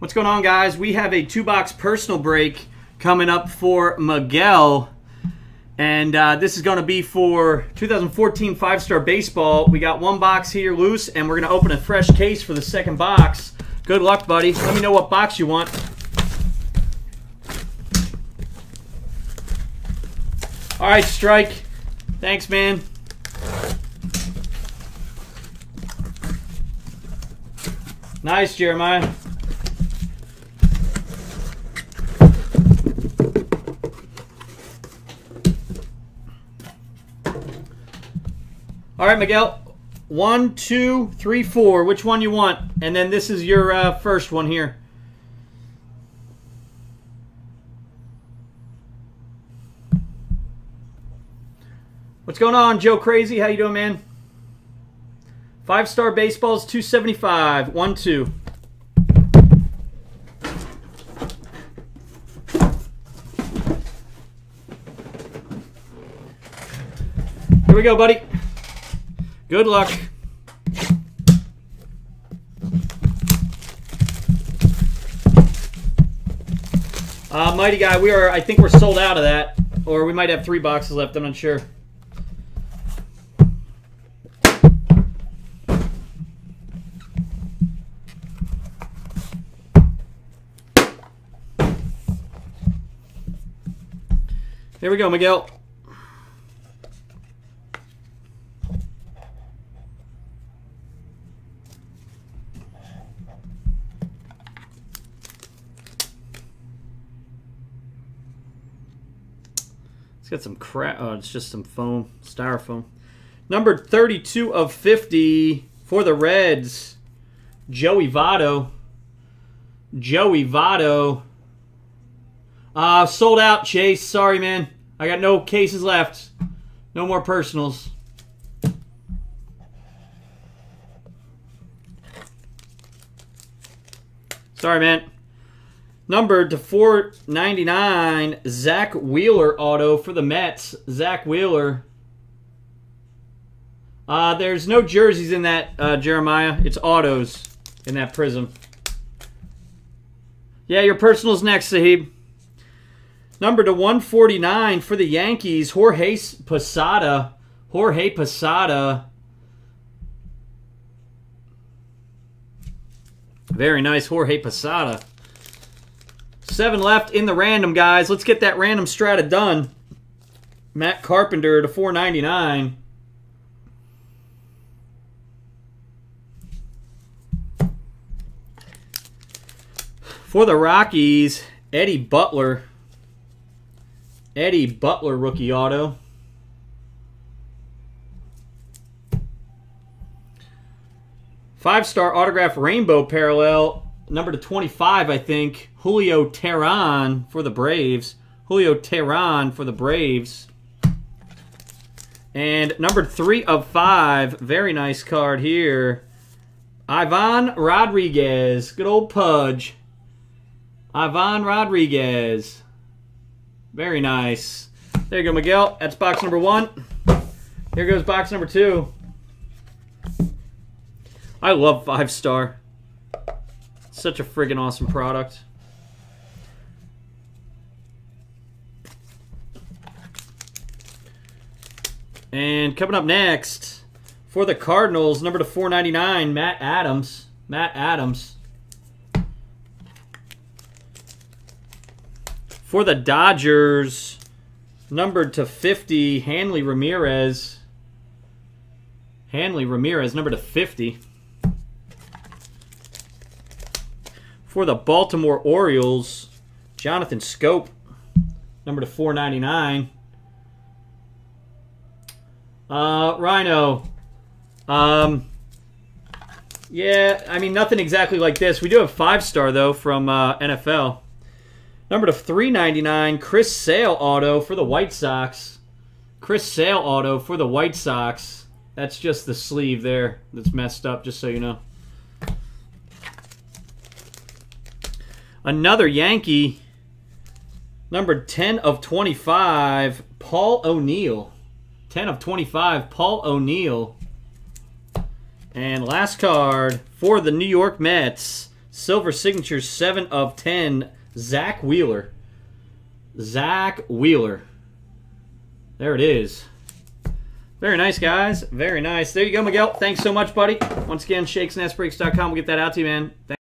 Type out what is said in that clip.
What's going on, guys? We have a two box personal break coming up for Miguel. And uh, this is going to be for 2014 five star baseball. We got one box here loose, and we're going to open a fresh case for the second box. Good luck, buddy. Let me know what box you want. All right, Strike. Thanks, man. Nice, Jeremiah. All right, Miguel. One, two, three, four. Which one you want? And then this is your uh, first one here. What's going on, Joe Crazy? How you doing, man? Five star baseballs, 275. One, two. Here we go, buddy. Good luck. Uh, Mighty Guy, we are, I think we're sold out of that. Or we might have three boxes left, I'm not sure. Here we go, Miguel. It's got some crap. Oh, it's just some foam, styrofoam. Number 32 of 50 for the Reds, Joey Votto. Joey Votto. Uh, sold out, Chase. Sorry, man. I got no cases left. No more personals. Sorry, man. Number to 499, Zack Wheeler auto for the Mets. Zack Wheeler. Uh, there's no jerseys in that, uh, Jeremiah. It's autos in that prism. Yeah, your personal's next, Sahib. Number to 149 for the Yankees, Jorge Posada. Jorge Posada. Very nice, Jorge Posada. Seven left in the random, guys. Let's get that random strata done. Matt Carpenter to 499. For the Rockies, Eddie Butler. Eddie Butler rookie auto. Five star autograph rainbow parallel, number to 25, I think. Julio Teheran for the Braves. Julio Teheran for the Braves. And number three of five, very nice card here. Ivan Rodriguez, good old Pudge. Ivan Rodriguez. Very nice. There you go, Miguel. That's box number one. Here goes box number two. I love five star. Such a friggin' awesome product. And coming up next, for the Cardinals, number to 499, Matt Adams. Matt Adams. For the Dodgers, numbered to 50, Hanley Ramirez. Hanley Ramirez, number to 50. For the Baltimore Orioles, Jonathan Schoop, number to 499. Uh, Rhino. Um, yeah, I mean, nothing exactly like this. We do have five star, though, from uh, NFL. Number to 399, Chris Sale auto for the White Sox. Chris Sale auto for the White Sox. That's just the sleeve there that's messed up, just so you know. Another Yankee. Number 10 of 25, Paul O'Neill. 10 of 25, Paul O'Neill. And last card for the New York Mets, Silver signatures, 7 of 10. Zack Wheeler. Zack Wheeler. There it is. Very nice, guys. Very nice. There you go, Miguel. Thanks so much, buddy. Once again, shakesnestbreaks.com. We'll get that out to you, man. Thanks.